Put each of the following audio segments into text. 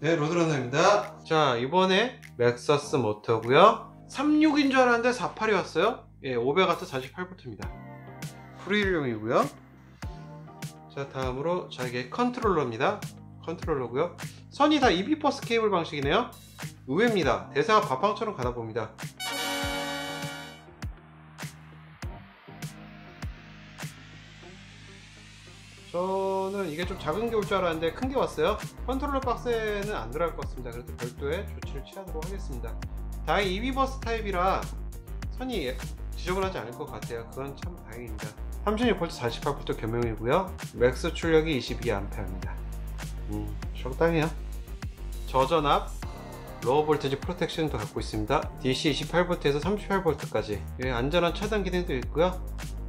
네, 로드러너입니다. 자, 이번에 맥서스 모터고요. 36인 줄 알았는데 48이 왔어요. 예, 500W 48V입니다. freewheel용이고요. 자, 다음으로 자, 이게 컨트롤러입니다. 컨트롤러고요. 선이 다 EB bus 케이블 방식이네요. 의외입니다. 대세가 바팡처럼 가나 봅니다. 이게 좀 작은 게 올 줄 알았는데 큰 게 왔어요. 컨트롤러 박스에는 안 들어갈 것 같습니다. 그래서 별도의 조치를 취하도록 하겠습니다. 다행히 EB bus 타입이라 선이 지저분하지 않을 것 같아요. 그건 참 다행입니다. 36V 48V 겸용이고요. max 출력이 22A입니다. 음, 적당해요. 저전압, low voltage protection도 갖고 있습니다. DC 28V에서 38V까지 예, 안전한 차단 기능도 있고요.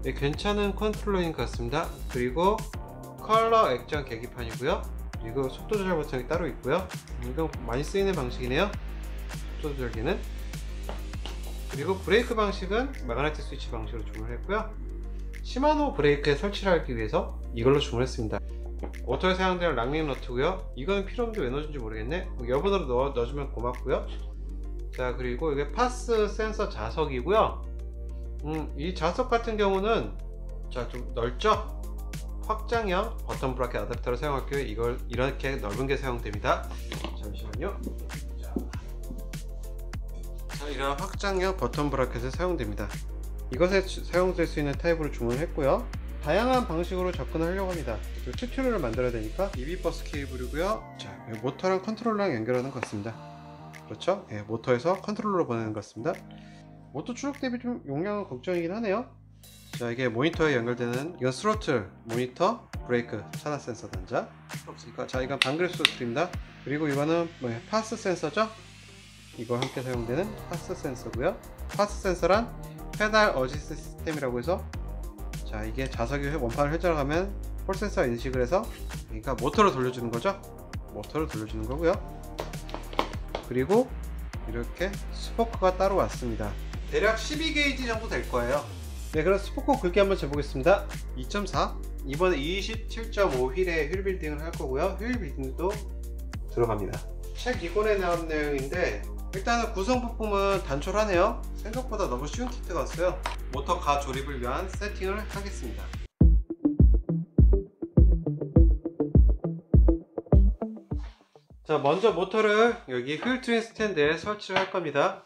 예, 괜찮은 컨트롤러인 것 같습니다. 그리고 컬러 액정 계기판이고요. 그리고 속도 조절 버튼이 따로 있고요. 이거 많이 쓰이는 방식이네요. 속도 조절기는. 그리고 브레이크 방식은 마그네틱 스위치 방식으로 주문했고요. 시마노 브레이크에 설치를 하기 위해서 이걸로 주문했습니다. 모터에 사용되는 lock ring 너트고요. 이건 필요 없는데 왜 넣어준지 모르겠네. 여분으로 넣어, 넣어주면 고맙고요. 자 그리고 이게 PAS 센서 자석이고요. 음, 이 자석 같은 경우는 자 좀 넓죠? 확장형 bottom bracket 어댑터를 사용할게요. 이걸 이렇게 넓은 게 사용됩니다. 잠시만요. 자, 자, 이런 확장형 bottom bracket이 사용됩니다. 이것에 주- 사용될 수 있는 타입으로 주문했고요. 다양한 방식으로 접근하려고 합니다. 그 튜토리얼을 만들어야 되니까 EB bus 케이블이고요. 자, 모터랑 컨트롤러랑 연결하는 것 같습니다. 그렇죠? 예, 모터에서 컨트롤러로 보내는 것 같습니다. 모터 출력 대비 좀 용량은 걱정이긴 하네요. 자, 이게 모니터에 연결되는 이건 스로틀, 모니터, 브레이크, 차단 센서 단자. 없으니까 자, 이건 반그립 스로틀입니다. 그리고 이거는 뭐 PAS 센서죠? 이거 함께 사용되는 PAS 센서고요. PAS 센서란 pedal assist system이라고 해서 자, 이게 자석이 원판을 회전하면 홀 센서 인식을 해서 그러니까 모터를 돌려주는 거죠. 모터를 돌려주는 거고요. 그리고 이렇게 spoke가 따로 왔습니다. 대략 12게이지 정도 될 거예요. 네, 그럼 spoke 굵기 한번 재보겠습니다. 2.4. 이번에 27.5 wheel의 wheel building을 할 거고요. wheel building도 들어갑니다. 책 2권에 나온 내용인데 일단은 구성 부품은 단촐하네요. 생각보다 너무 쉬운 키트가 왔어요. 모터 가 조립을 위한 세팅을 하겠습니다. 자, 먼저 모터를 여기 휠 트윈 스탠드에 설치를 할 겁니다.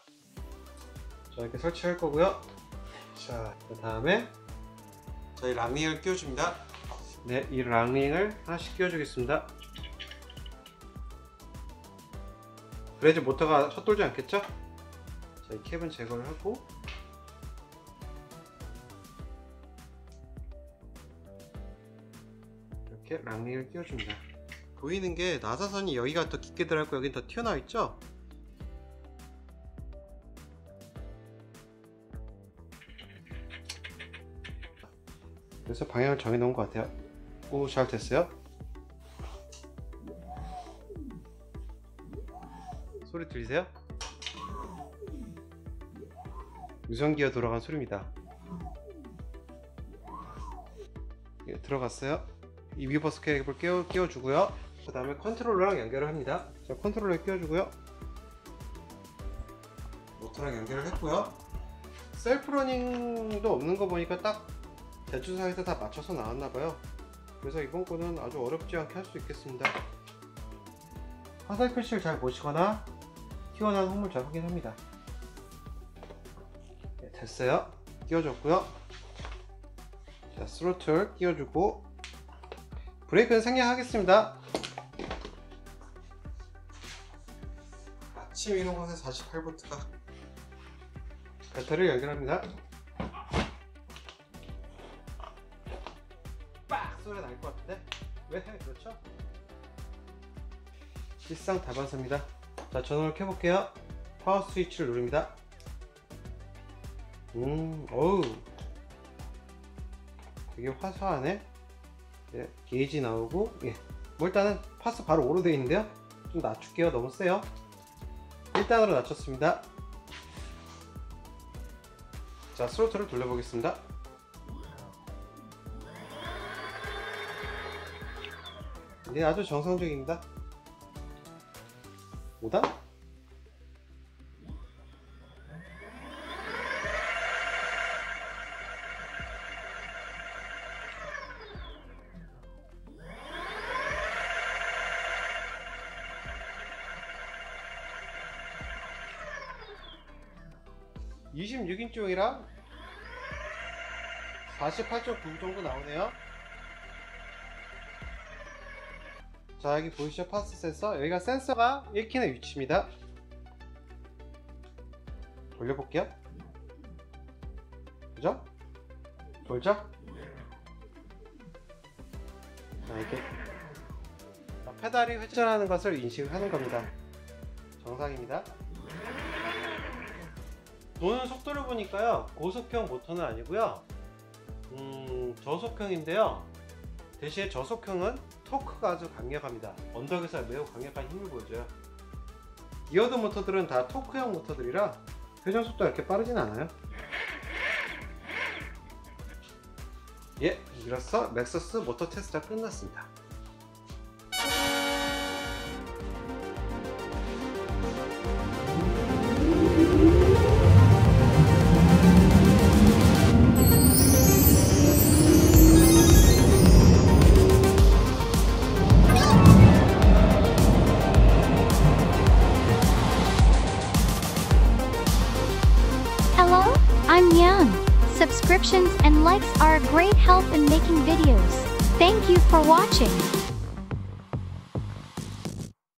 자, 이렇게 설치할 거고요. 자, 그 다음에 저희 랑링을 끼워줍니다. 네, 이 랑링을 하나씩 끼워주겠습니다. 그래야지 모터가 헛돌지 않겠죠? 자, 이 캡은 제거를 하고 이렇게 랑링을 끼워줍니다. 보이는 게 나사선이 여기가 더 깊게 들어갔고 여긴 더 튀어나와 있죠? 그래서 방향을 정해 놓은 것 같아요. 오, 잘 됐어요. 소리 들리세요? 유전기가 돌아간 소리입니다. 예, 들어갔어요. EB bus 케이블 끼워, 끼워주고요. 그 다음에 컨트롤러랑 연결을 합니다. 자, 컨트롤러 끼워주고요. 모터랑 연결을 했고요. self learning도 없는 거 보니까 딱 제조사에서 다 맞춰서 나왔나봐요. 그래서 이번 거는 아주 어렵지 않게 할 수 있겠습니다. 화살 표시를 잘 보시거나 튀어나온 홈을 잘 확인합니다. 네, 됐어요. 끼워줬고요. 자, 스로틀 끼워주고 브레이크는 생략하겠습니다. 아침 이런 곳에 48V가 배터리를 연결합니다. 소리가 날것 같은데 왜 그렇죠? 일상 다반사입니다. 자 전원을 켜볼게요. 파워 스위치를 누릅니다. 음, 어우, 되게 화사하네. 예, 게이지 나오고, 예. 뭐 일단은 파스 바로 오로 되어 있는데요. 좀 낮출게요. 너무 세요. 1단으로 낮췄습니다. 자, 스로틀을 돌려보겠습니다. 네, 아주 정상적입니다. 5단? (26인치용이라) 48.9 정도 나오네요 자 여기 보이시죠 파스 센서 여기가 센서가 1킨의 위치입니다. 돌려볼게요. 그죠? 돌죠? 자 이렇게 자, 페달이 회전하는 것을 인식하는 겁니다. 정상입니다. 도는 속도를 보니까요 고속형 모터는 아니고요. 음, 저속형인데요 대신에 저속형은 토크가 아주 강력합니다. 언덕에서 매우 강력한 힘을 보여줘요. geared 모터들은 다 토크형 모터들이라 회전 속도가 이렇게 빠르진 않아요. 예 이로써 맥서스 모터 테스트가 끝났습니다 I'm Yan. Subscriptions and likes are a great help in making videos. Thank you for watching.